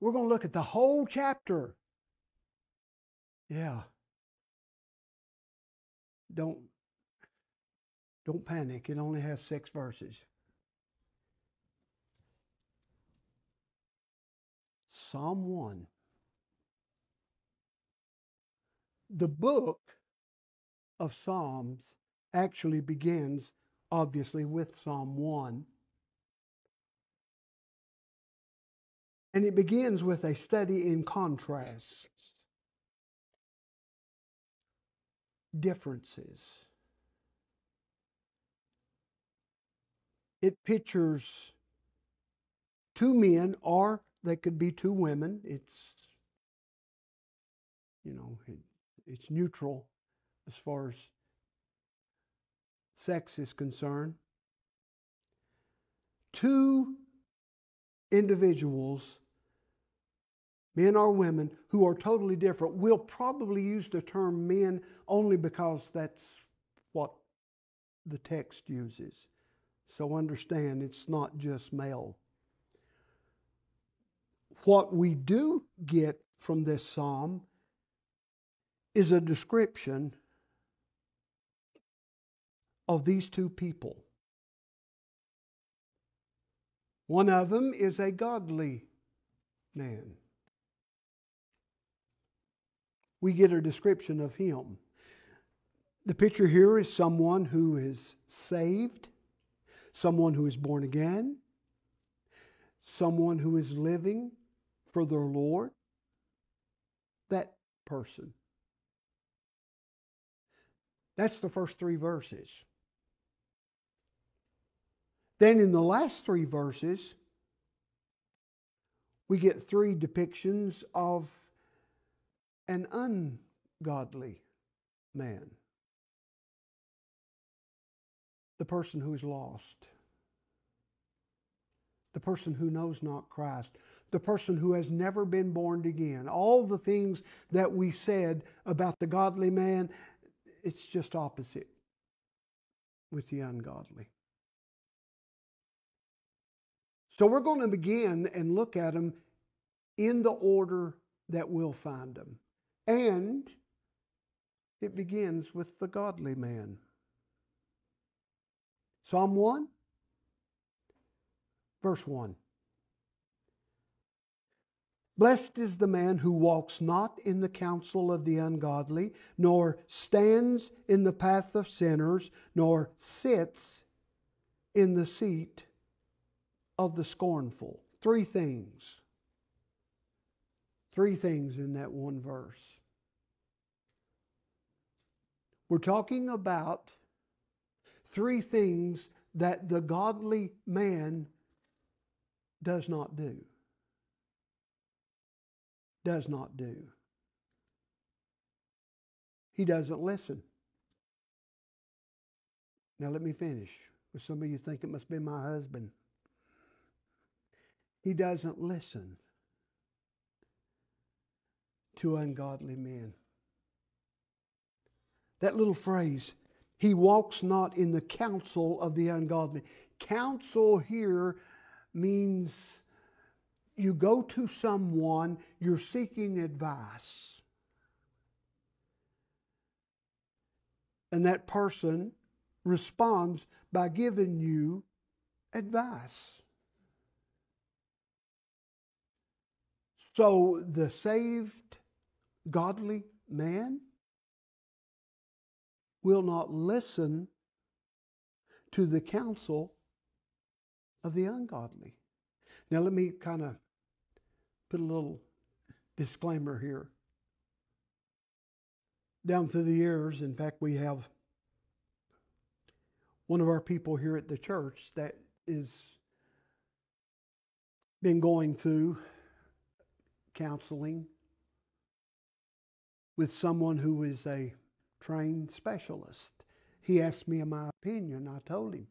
we're going to look at the whole chapter. Yeah. Don't don't panic. It only has 6 verses. Psalm 1. The book of Psalms actually begins, obviously, with Psalm 1. And it begins with a study in contrasts, differences. It pictures two men, or they could be two women. It's, you know, it, it's neutral as far as sex is concerned. Two individuals, men or women, who are totally different. We'll probably use the term men only because that's what the text uses. So understand it's not just male. What we do get from this psalm is a description of these two people. One of them is a godly man. We get a description of him. The picture here is someone who is saved, someone who is born again, someone who is living for their Lord. That person. That's the first three verses. Then in the last three verses, we get three depictions of an ungodly man. The person who is lost. The person who knows not Christ. The person who has never been born again. All the things that we said about the godly man, it's just opposite with the ungodly. So we're going to begin and look at them in the order that we'll find them. And it begins with the godly man. Psalm 1, verse 1. Blessed is the man who walks not in the counsel of the ungodly, nor stands in the path of sinners, nor sits in the seat of the scornful. Three things. Three things in that one verse. We're talking about three things that the godly man does not do. Does not do. He doesn't listen. Now, let me finish. Some of you think it must be my husband. He doesn't listen to ungodly men. That little phrase, he walks not in the counsel of the ungodly. Counsel here means you go to someone, you're seeking advice. And that person responds by giving you advice. So the saved, godly man will not listen to the counsel of the ungodly. Now, let me kind of put a little disclaimer here. Down through the years, in fact, we have one of our people here at the church that is been going through counseling with someone who is a trained specialist. He asked me my opinion. I told him.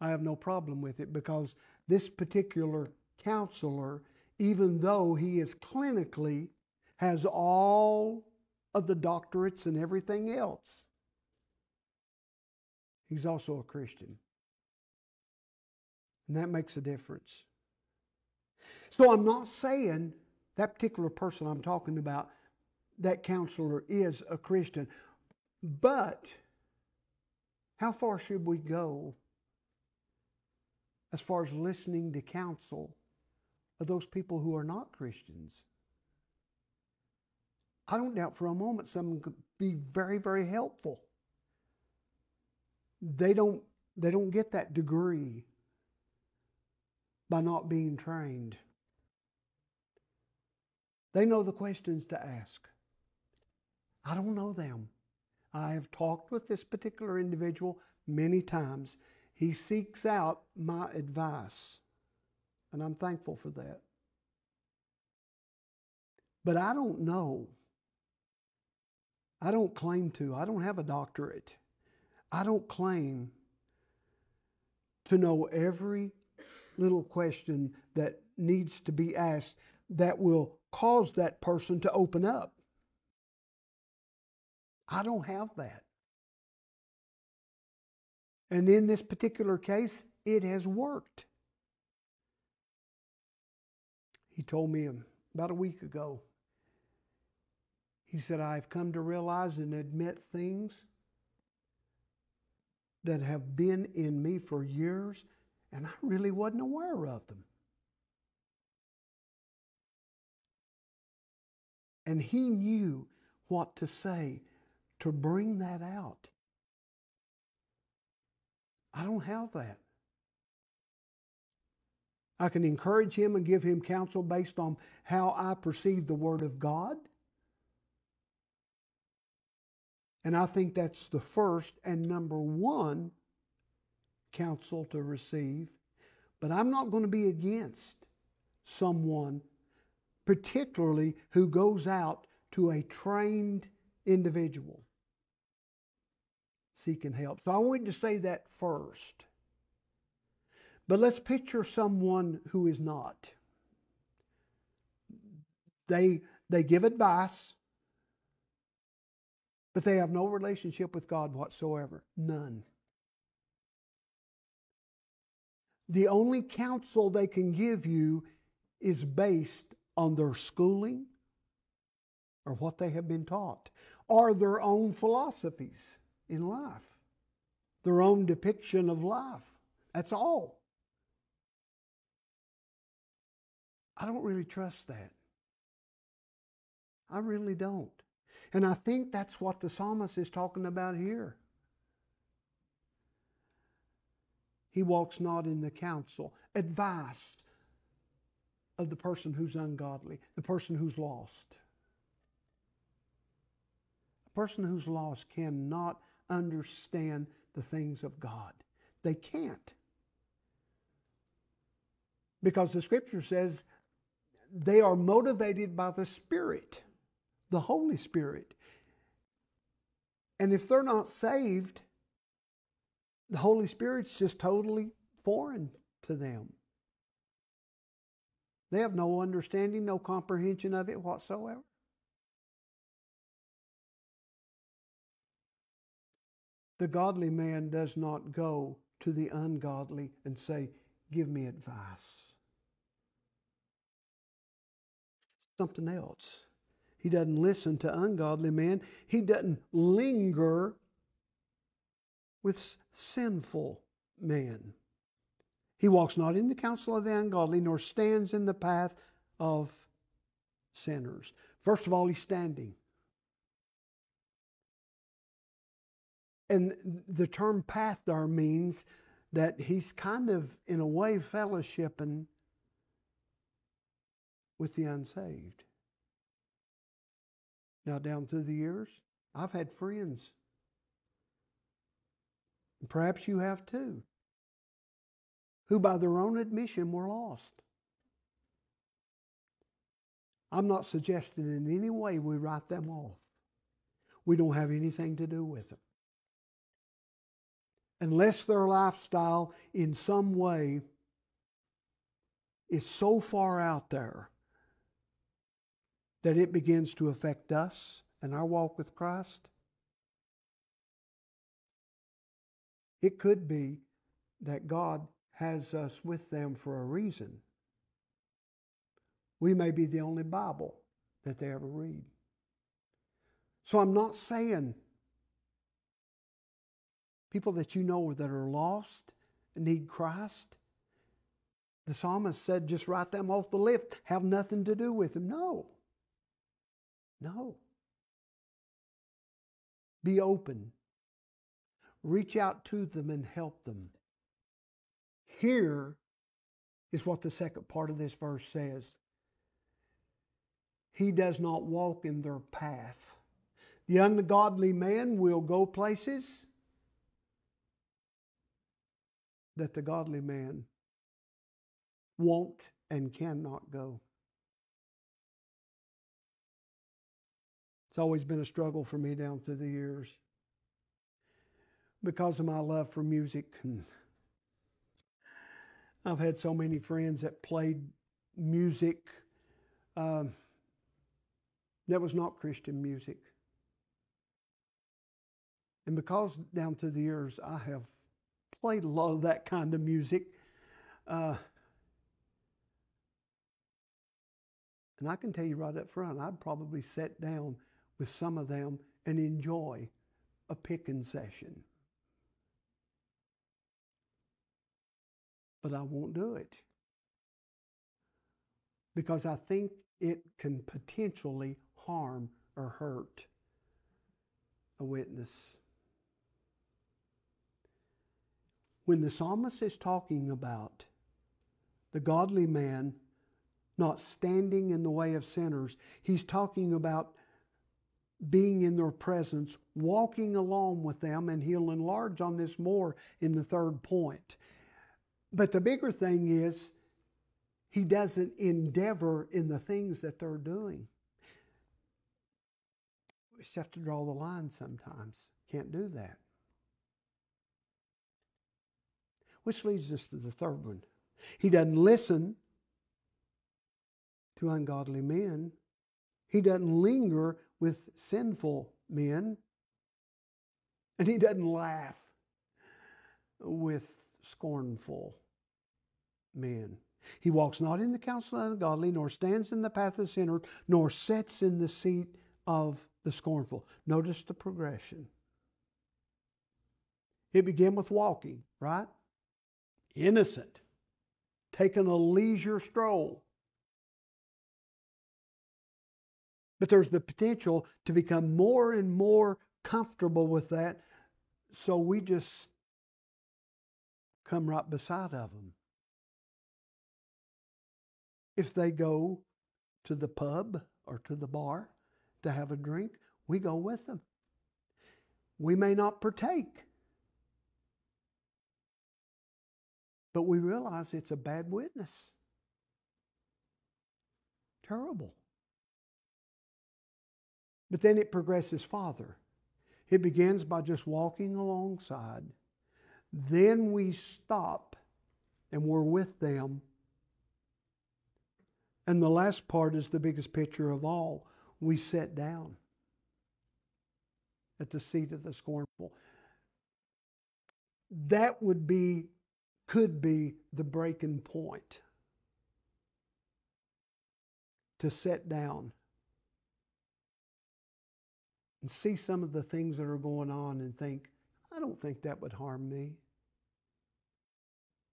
I have no problem with it because this particular counselor, even though he is clinically, has all of the doctorates and everything else, he's also a Christian. And that makes a difference. So I'm not saying that particular person I'm talking about, that counselor is a Christian. But how far should we go as far as listening to counsel of those people who are not Christians? I don't doubt for a moment some could be very, very helpful. They don't, they don't get that degree by not being trained. They know the questions to ask. I don't know them. I have talked with this particular individual many times. He seeks out my advice, and I'm thankful for that. But I don't know. I don't claim to. I don't have a doctorate. I don't claim to know every little question that needs to be asked that will cause that person to open up. I don't have that. And in this particular case, it has worked. He told me about a week ago. He said, I've come to realize and admit things that have been in me for years, and I really wasn't aware of them. And he knew what to say to bring that out. I don't have that. I can encourage him and give him counsel based on how I perceive the Word of God. And I think that's the first and number one counsel to receive. But I'm not going to be against someone, particularly who goes out to a trained individual seeking help. So I wanted to say that first. But let's picture someone who is not. They, they give advice, but they have no relationship with God whatsoever. None. The only counsel they can give you is based on their schooling or what they have been taught or their own philosophies in life, their own depiction of life. That's all. I don't really trust that. I really don't. And I think that's what the psalmist is talking about here. He walks not in the counsel, advice of the person who's ungodly, the person who's lost. A person who's lost cannot understand the things of God. They can't. Because the scripture says they are motivated by the Spirit, the Holy Spirit. And if they're not saved, the Holy Spirit's just totally foreign to them. They have no understanding, no comprehension of it whatsoever. The godly man does not go to the ungodly and say, Give me advice. Something else. He doesn't listen to ungodly men. He doesn't linger with sinful men. He walks not in the counsel of the ungodly, nor stands in the path of sinners. First of all, he's standing. And the term path there means that he's kind of, in a way, fellowshipping with the unsaved. Now, down through the years, I've had friends. Perhaps you have too, who by their own admission were lost. I'm not suggesting in any way we write them off. We don't have anything to do with them unless their lifestyle in some way is so far out there that it begins to affect us and our walk with Christ, it could be that God has us with them for a reason. we may be the only Bible that they ever read. So I'm not saying people that you know that are lost need Christ. The psalmist said, just write them off the list, have nothing to do with them. No. No. Be open. Reach out to them and help them. Here is what the second part of this verse says He does not walk in their path. The ungodly man will go places that the godly man won't and cannot go. It's always been a struggle for me down through the years because of my love for music. And I've had so many friends that played music um, that was not Christian music. And because down through the years I have played a lot of that kind of music, uh, and I can tell you right up front, I'd probably sit down with some of them and enjoy a picking session. But I won't do it because I think it can potentially harm or hurt a witness. When the psalmist is talking about the godly man not standing in the way of sinners, he's talking about being in their presence, walking along with them, and he'll enlarge on this more in the third point. But the bigger thing is, he doesn't endeavor in the things that they're doing. We just have to draw the line sometimes. Can't do that. Which leads us to the third one. He doesn't listen to ungodly men. He doesn't linger with sinful men, and he doesn't laugh with scornful man. He walks not in the counsel of the godly, nor stands in the path of the sinner, nor sits in the seat of the scornful. Notice the progression. It began with walking, right? Innocent, taking a leisure stroll. But there's the potential to become more and more comfortable with that. So we just come right beside of them. If they go to the pub or to the bar to have a drink, we go with them. We may not partake, but we realize it's a bad witness. Terrible. But then it progresses farther. It begins by just walking alongside. Then we stop and we're with them. And the last part is the biggest picture of all. We sit down at the seat of the scornful. That would be, could be the breaking point to sit down and see some of the things that are going on and think, I don't think that would harm me.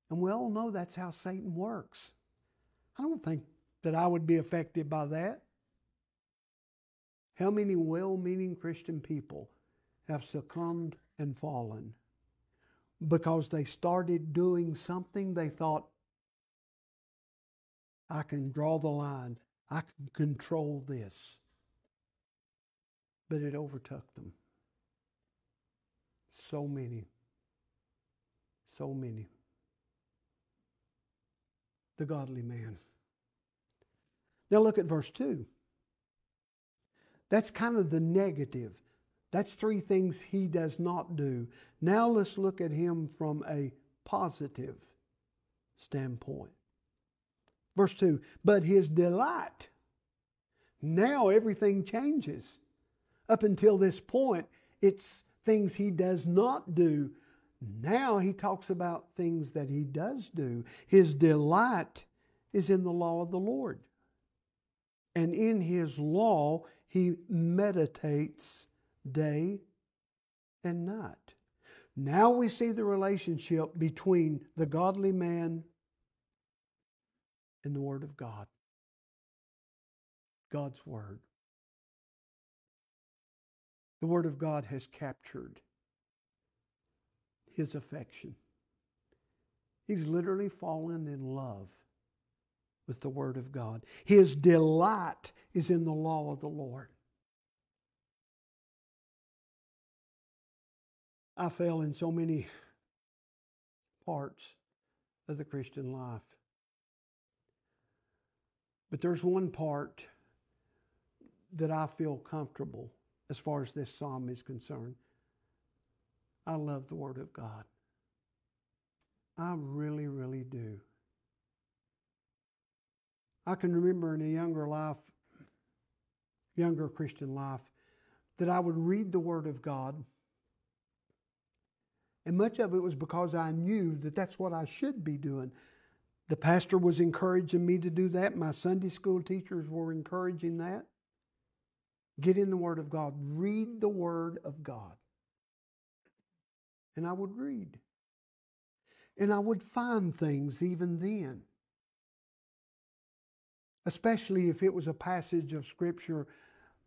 And we all know that's how Satan works. I don't think that I would be affected by that. How many well meaning Christian people have succumbed and fallen because they started doing something they thought, I can draw the line, I can control this but it overtook them. So many. So many. The godly man. Now look at verse 2. That's kind of the negative. That's three things he does not do. Now let's look at him from a positive standpoint. Verse 2 But his delight, now everything changes. Up until this point, it's things he does not do. Now he talks about things that he does do. His delight is in the law of the Lord. and in his law he meditates day and night. Now we see the relationship between the godly man and the Word of God. God's Word. The Word of God has captured his affection. He's literally fallen in love with the Word of God. His delight is in the law of the Lord. I fail in so many parts of the Christian life. But there's one part that I feel comfortable as far as this psalm is concerned. I love the Word of God. I really, really do. I can remember in a younger life, younger Christian life, that I would read the Word of God. And much of it was because I knew that that's what I should be doing. The pastor was encouraging me to do that. My Sunday school teachers were encouraging that. Get in the Word of God. Read the Word of God. And I would read. And I would find things even then. Especially if it was a passage of Scripture,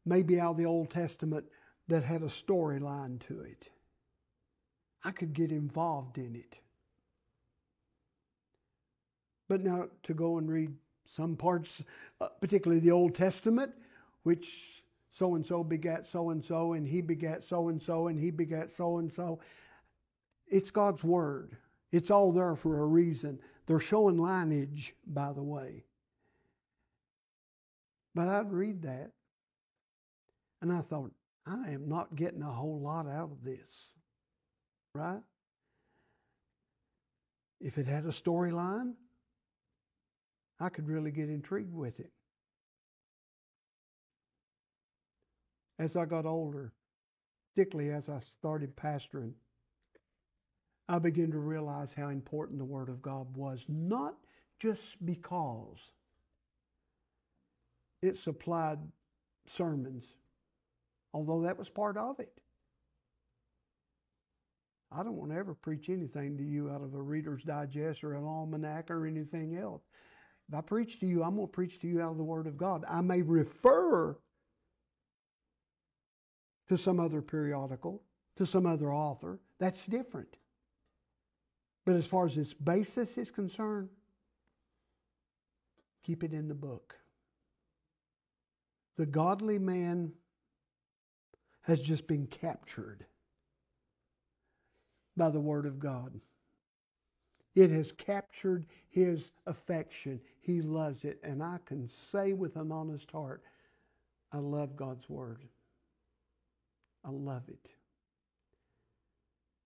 maybe out of the Old Testament, that had a storyline to it. I could get involved in it. But now to go and read some parts, uh, particularly the Old Testament, which so and so begat so and so, and he begat so and so, and he begat so and so. It's God's Word. It's all there for a reason. They're showing lineage, by the way. But I'd read that, and I thought, I am not getting a whole lot out of this, right? If it had a storyline, I could really get intrigued with it. As I got older, particularly as I started pastoring, I began to realize how important the Word of God was, not just because it supplied sermons, although that was part of it. I don't want to ever preach anything to you out of a Reader's Digest or an almanac or anything else. If I preach to you, I'm going to preach to you out of the Word of God. I may refer to some other periodical, to some other author. That's different. But as far as its basis is concerned, keep it in the book. The godly man has just been captured by the Word of God. It has captured his affection. He loves it. And I can say with an honest heart, I love God's Word. I love it.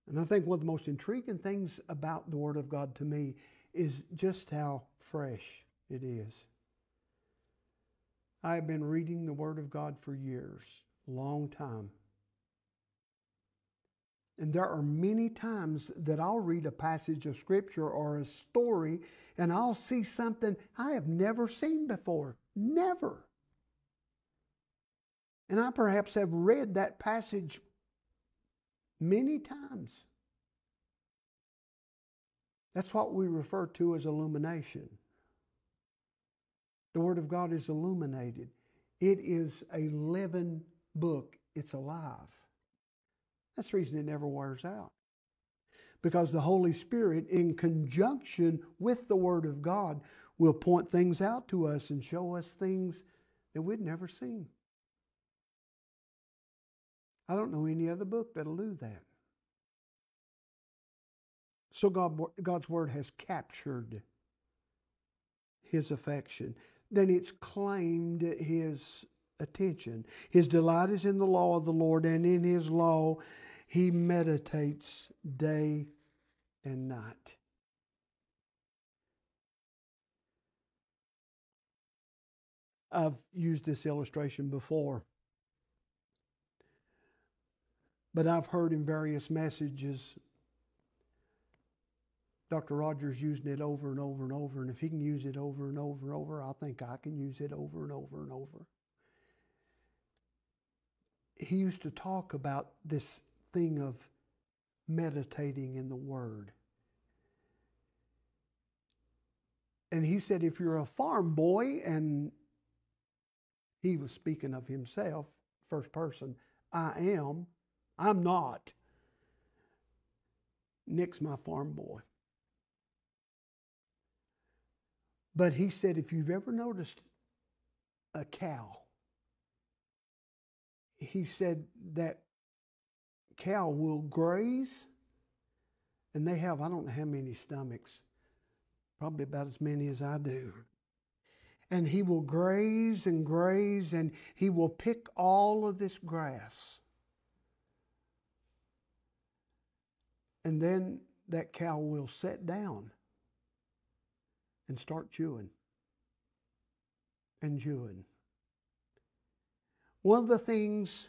And I think one of the most intriguing things about the Word of God to me is just how fresh it is. I have been reading the Word of God for years, long time. And there are many times that I'll read a passage of Scripture or a story and I'll see something I have never seen before. Never. And I perhaps have read that passage many times. That's what we refer to as illumination. The Word of God is illuminated. It is a living book. It's alive. That's the reason it never wears out. Because the Holy Spirit, in conjunction with the Word of God, will point things out to us and show us things that we'd never seen. I don't know any other book that'll do that. So God, God's Word has captured His affection. Then it's claimed His attention. His delight is in the law of the Lord, and in His law he meditates day and night. I've used this illustration before, but I've heard in various messages Dr. Rogers using it over and over and over, and if he can use it over and over and over, I think I can use it over and over and over. He used to talk about this thing of meditating in the Word. And he said, if you're a farm boy, and he was speaking of himself, first person, I am, I'm not. Nick's my farm boy. But he said, if you've ever noticed a cow, he said that cow will graze, and they have, I don't know how many stomachs, probably about as many as I do. And he will graze and graze, and he will pick all of this grass. And then that cow will sit down and start chewing and chewing. One of the things,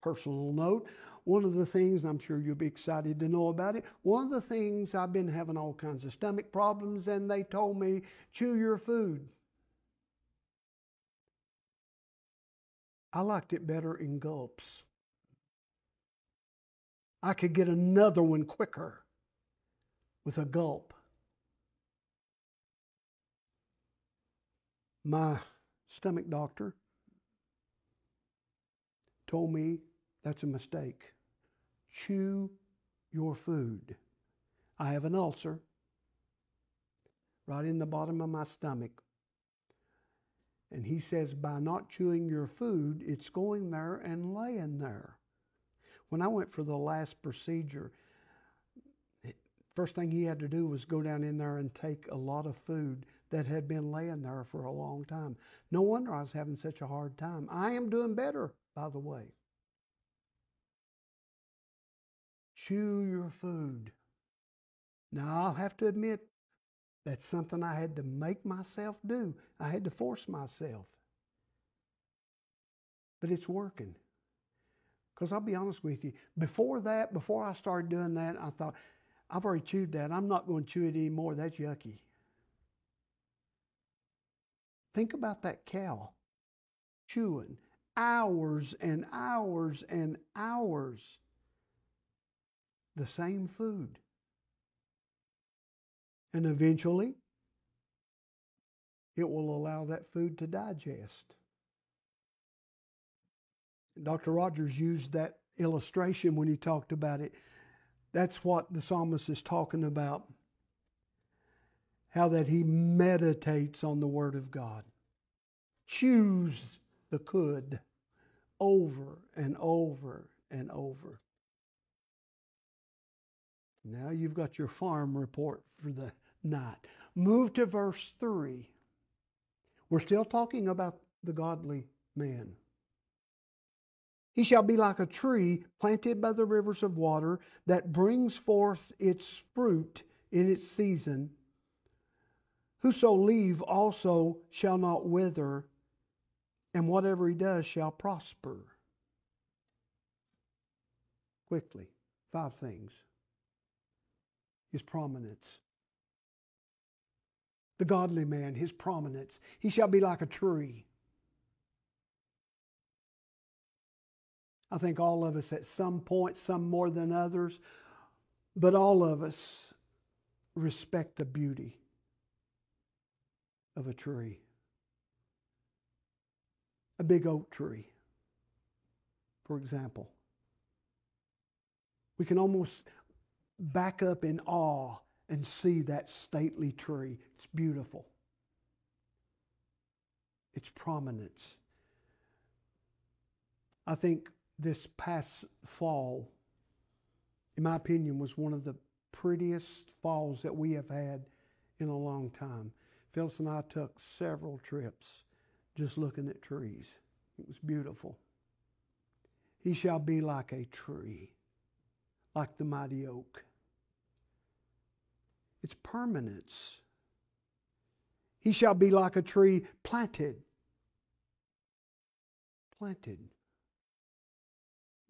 personal note, one of the things, I'm sure you'll be excited to know about it, one of the things I've been having all kinds of stomach problems, and they told me, chew your food. I liked it better in gulps. I could get another one quicker with a gulp. My stomach doctor told me that's a mistake. Chew your food. I have an ulcer right in the bottom of my stomach. And he says, by not chewing your food, it's going there and laying there. When I went for the last procedure, first thing he had to do was go down in there and take a lot of food that had been laying there for a long time. No wonder I was having such a hard time. I am doing better, by the way. Chew your food. Now, I'll have to admit, that's something I had to make myself do. I had to force myself. But it's working. Because I'll be honest with you, before that, before I started doing that, I thought, I've already chewed that. I'm not going to chew it anymore. That's yucky. Think about that cow chewing hours and hours and hours the same food. And eventually, it will allow that food to digest. Dr. Rogers used that illustration when he talked about it. That's what the psalmist is talking about how that he meditates on the Word of God, Chews the cud over and over and over. Now you've got your farm report for the night. Move to verse 3. We're still talking about the godly man. He shall be like a tree planted by the rivers of water that brings forth its fruit in its season Whoso leave also shall not wither, and whatever he does shall prosper. Quickly, five things. His prominence. The godly man, his prominence. He shall be like a tree. I think all of us at some point, some more than others, but all of us respect the beauty of a tree. A big oak tree, for example. We can almost back up in awe and see that stately tree. It's beautiful. Its prominence. I think this past fall, in my opinion, was one of the prettiest falls that we have had in a long time. Phyllis and I took several trips just looking at trees. It was beautiful. He shall be like a tree, like the mighty oak. It's permanence. He shall be like a tree planted. Planted.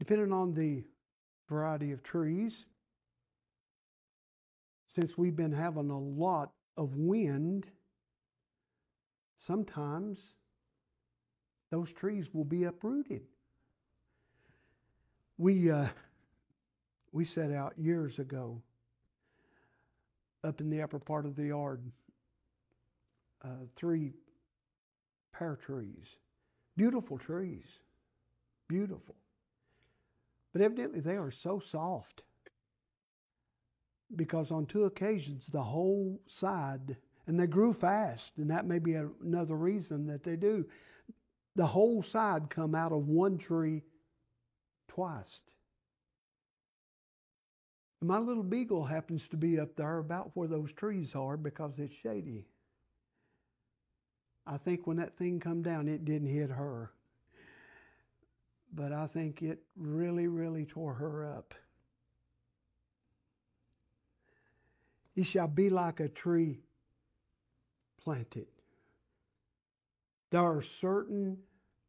Depending on the variety of trees, since we've been having a lot of wind, sometimes those trees will be uprooted. We, uh, we set out years ago up in the upper part of the yard, uh, three pear trees, beautiful trees, beautiful. But evidently they are so soft because on two occasions the whole side, and they grew fast, and that may be another reason that they do. The whole side come out of one tree twice. My little beagle happens to be up there about where those trees are because it's shady. I think when that thing come down, it didn't hit her. But I think it really, really tore her up. He shall be like a tree planted. There are certain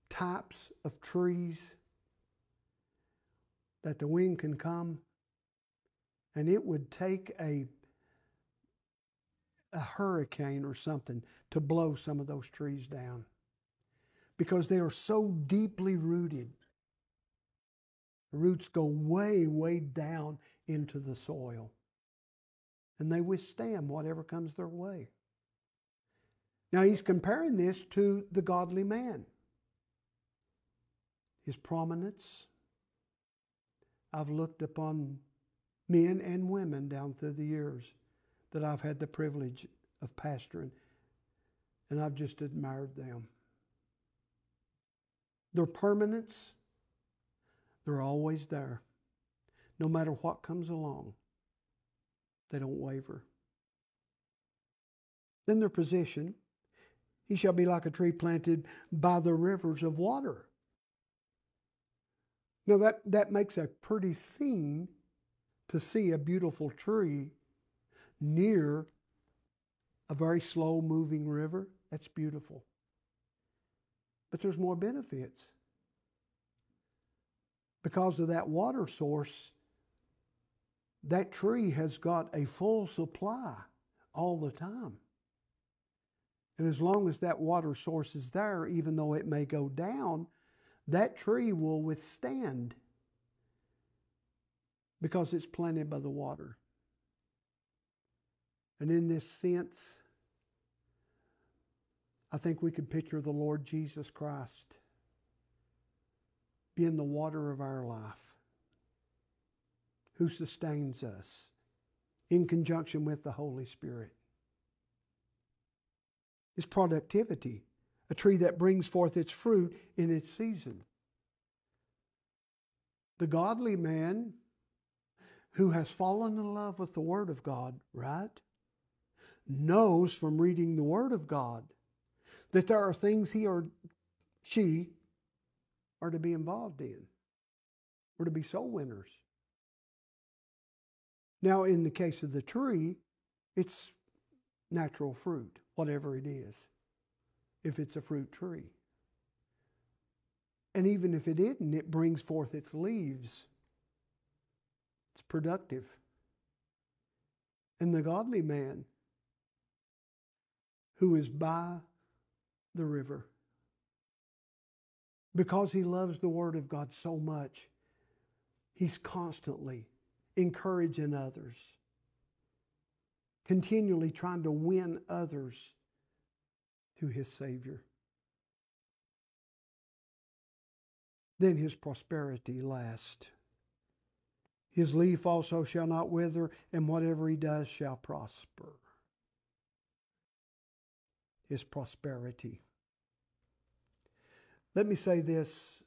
types of trees that the wind can come and it would take a a hurricane or something to blow some of those trees down because they are so deeply rooted. Roots go way, way down into the soil and they withstand whatever comes their way. Now, he's comparing this to the godly man. His prominence. I've looked upon men and women down through the years that I've had the privilege of pastoring, and I've just admired them. Their permanence, they're always there, no matter what comes along. They don't waver. Then their position, he shall be like a tree planted by the rivers of water. Now that, that makes a pretty scene to see a beautiful tree near a very slow moving river. That's beautiful. But there's more benefits. Because of that water source, that tree has got a full supply all the time. And as long as that water source is there, even though it may go down, that tree will withstand because it's planted by the water. And in this sense, I think we can picture the Lord Jesus Christ being the water of our life, who sustains us in conjunction with the Holy Spirit. His productivity, a tree that brings forth its fruit in its season. The godly man who has fallen in love with the Word of God, right, knows from reading the Word of God that there are things he or she are to be involved in, or to be soul winners. Now, in the case of the tree, it's natural fruit, whatever it is, if it's a fruit tree. And even if it isn't, it brings forth its leaves it's productive. And the godly man who is by the river, because he loves the Word of God so much, he's constantly encouraging others, continually trying to win others to his Savior. Then his prosperity lasts. His leaf also shall not wither, and whatever he does shall prosper. His prosperity. Let me say this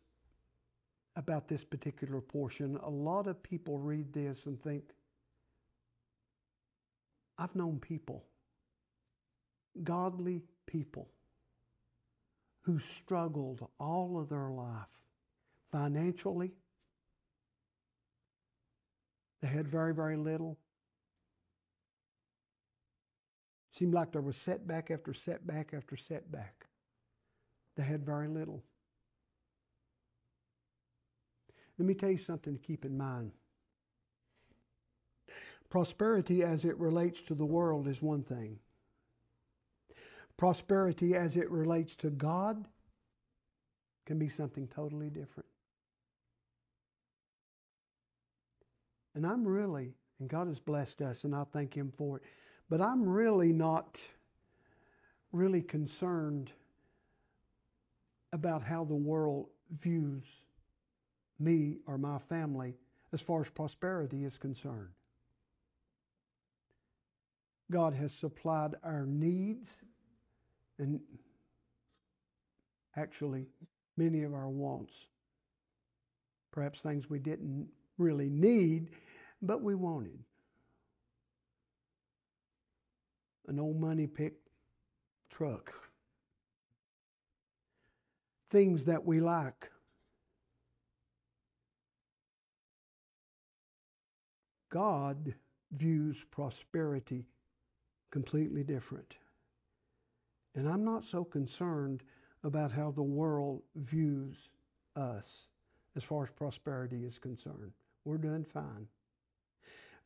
about this particular portion. A lot of people read this and think, I've known people, godly people, who struggled all of their life financially, they had very, very little. Seemed like there was setback after setback after setback. They had very little. Let me tell you something to keep in mind. Prosperity as it relates to the world is one thing. Prosperity as it relates to God can be something totally different. And I'm really, and God has blessed us, and I thank Him for it, but I'm really not really concerned about how the world views me or my family as far as prosperity is concerned. God has supplied our needs and actually many of our wants. Perhaps things we didn't really need, but we wanted. An old money pick truck. Things that we like. God views prosperity completely different. And I'm not so concerned about how the world views us as far as prosperity is concerned. We're doing fine.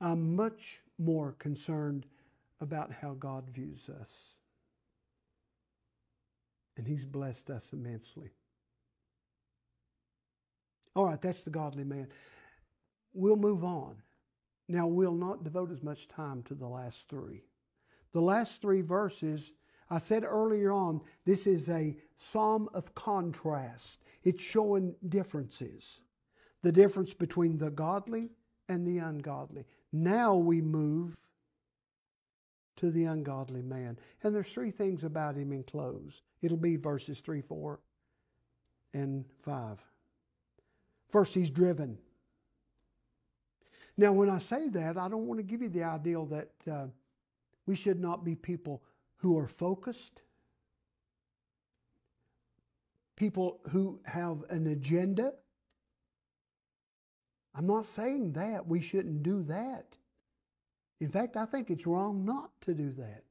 I'm much more concerned about how God views us. And He's blessed us immensely. All right, that's the godly man. We'll move on. Now, we'll not devote as much time to the last three. The last three verses, I said earlier on, this is a psalm of contrast. It's showing differences the difference between the godly and the ungodly. Now we move to the ungodly man. And there's three things about him in close. It'll be verses 3, 4, and 5. First, he's driven. Now, when I say that, I don't want to give you the ideal that uh, we should not be people who are focused, people who have an agenda. I'm not saying that. We shouldn't do that. In fact, I think it's wrong not to do that.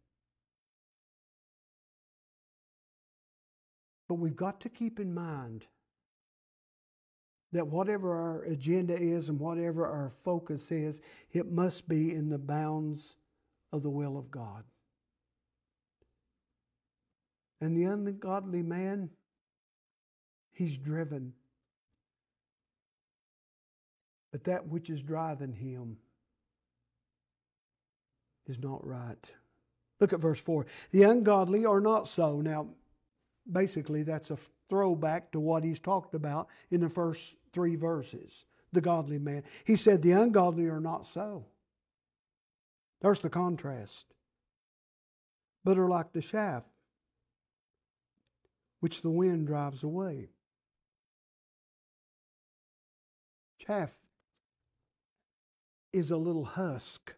But we've got to keep in mind that whatever our agenda is and whatever our focus is, it must be in the bounds of the will of God. And the ungodly man, he's driven. But that which is driving him is not right. Look at verse 4. The ungodly are not so. Now, basically, that's a throwback to what he's talked about in the first three verses. The godly man. He said, The ungodly are not so. There's the contrast. But are like the chaff which the wind drives away. Chaff is a little husk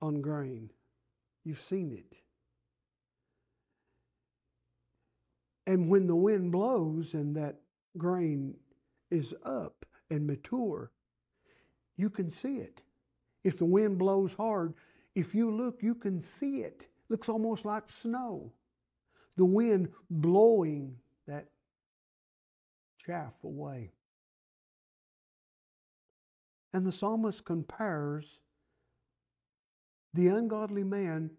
on grain. You've seen it. And when the wind blows and that grain is up and mature, you can see it. If the wind blows hard, if you look, you can see it. Looks almost like snow. The wind blowing that chaff away. And the psalmist compares the ungodly man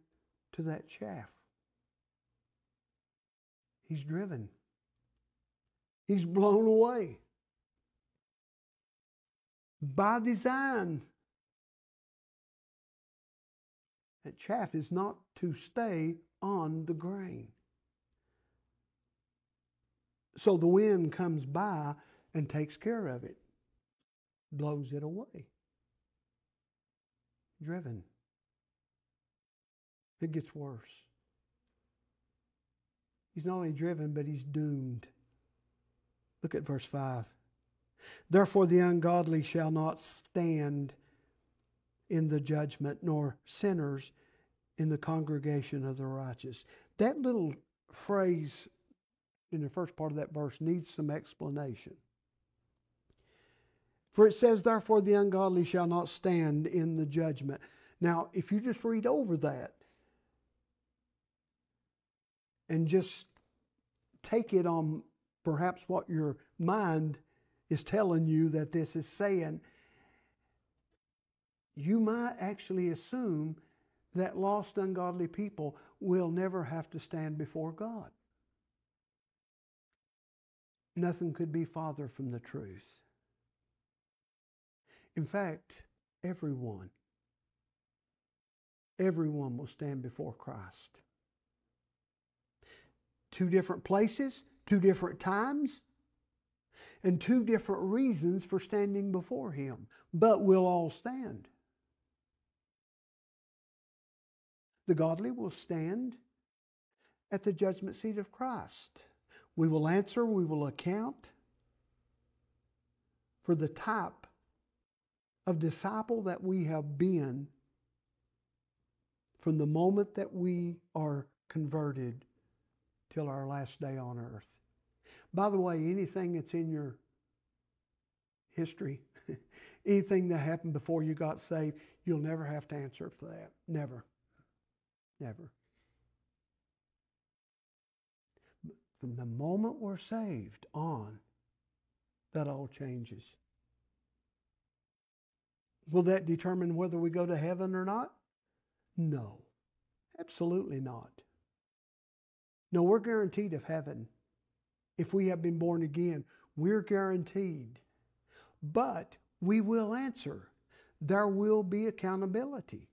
to that chaff. He's driven, he's blown away by design. That chaff is not to stay on the grain. So the wind comes by and takes care of it, blows it away. Driven. It gets worse. He's not only driven, but he's doomed. Look at verse 5. Therefore, the ungodly shall not stand in the judgment, nor sinners in the congregation of the righteous. That little phrase in the first part of that verse needs some explanation. For it says, Therefore, the ungodly shall not stand in the judgment. Now, if you just read over that, and just take it on perhaps what your mind is telling you that this is saying. you might actually assume that lost, ungodly people will never have to stand before God. Nothing could be farther from the truth. In fact, everyone, everyone will stand before Christ. Two different places, two different times, and two different reasons for standing before Him, but we'll all stand. The godly will stand at the judgment seat of Christ. We will answer, we will account for the type of disciple that we have been from the moment that we are converted till our last day on earth. By the way, anything that's in your history, anything that happened before you got saved, you'll never have to answer for that. Never. Never. From the moment we're saved on, that all changes. Will that determine whether we go to heaven or not? No, absolutely not. No, we're guaranteed of heaven. If we have been born again, we're guaranteed. But we will answer. There will be accountability.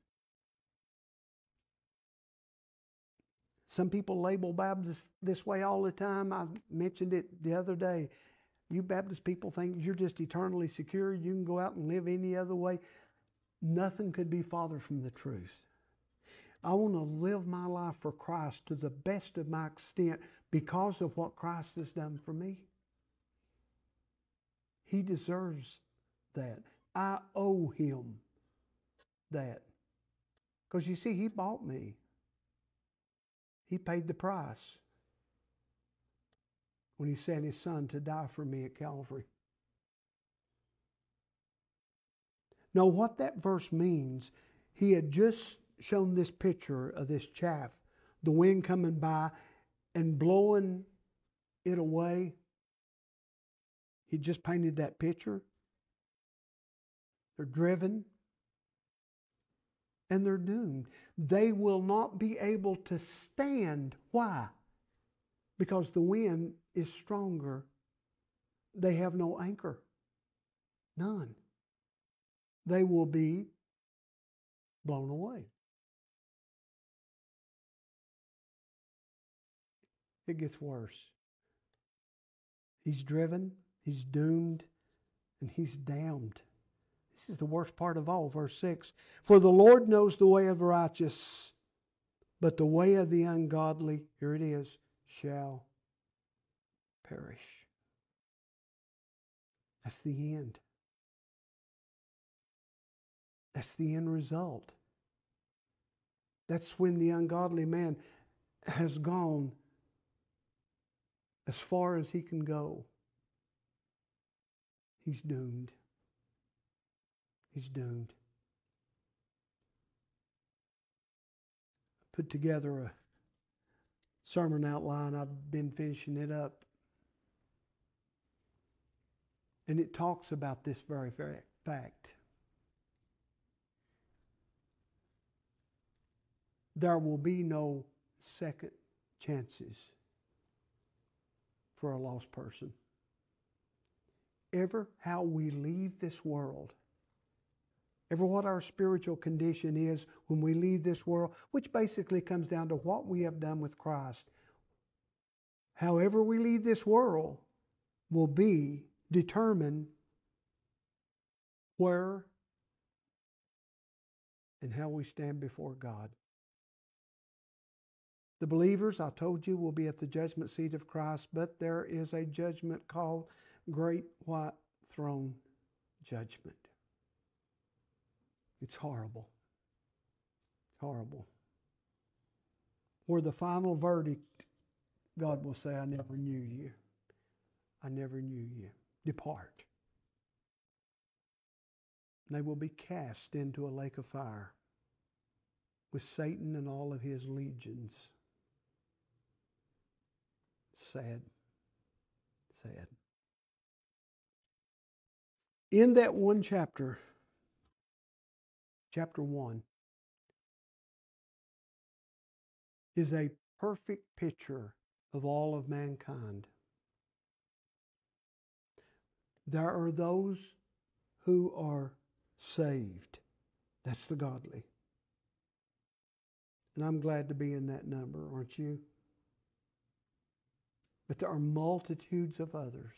Some people label Baptists this way all the time. I mentioned it the other day. You Baptist people think you're just eternally secure. You can go out and live any other way. Nothing could be farther from the truth. I want to live my life for Christ to the best of my extent because of what Christ has done for me. He deserves that. I owe him that. Because you see, he bought me. He paid the price when He sent His Son to die for me at Calvary. Now, what that verse means, He had just shown this picture of this chaff, the wind coming by and blowing it away. He just painted that picture. They're driven and they're doomed. They will not be able to stand. Why? Because the wind is stronger. They have no anchor. None. They will be blown away. It gets worse. He's driven, he's doomed, and he's damned. This is the worst part of all, verse 6. For the Lord knows the way of righteous, but the way of the ungodly, here it is, shall perish. That's the end. That's the end result. That's when the ungodly man has gone as far as he can go. He's doomed he's doomed. Put together a sermon outline. I've been finishing it up. And it talks about this very, very fact. There will be no second chances for a lost person. Ever how we leave this world ever what our spiritual condition is when we leave this world, which basically comes down to what we have done with Christ. However, we leave this world will be determined where and how we stand before God. The believers, I told you, will be at the judgment seat of Christ, but there is a judgment called Great White Throne Judgment. It's horrible. It's horrible. Where the final verdict, God will say, I never knew you. I never knew you. Depart. They will be cast into a lake of fire with Satan and all of his legions. Sad. Sad. In that one chapter, chapter 1, is a perfect picture of all of mankind. There are those who are saved. That's the godly. And I'm glad to be in that number, aren't you? But there are multitudes of others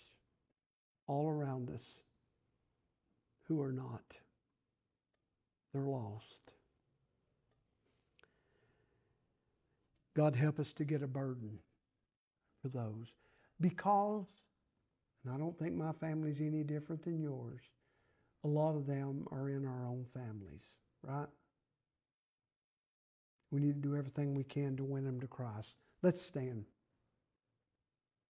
all around us who are not. They're lost. God, help us to get a burden for those. Because, and I don't think my family's any different than yours, a lot of them are in our own families, right? We need to do everything we can to win them to Christ. Let's stand.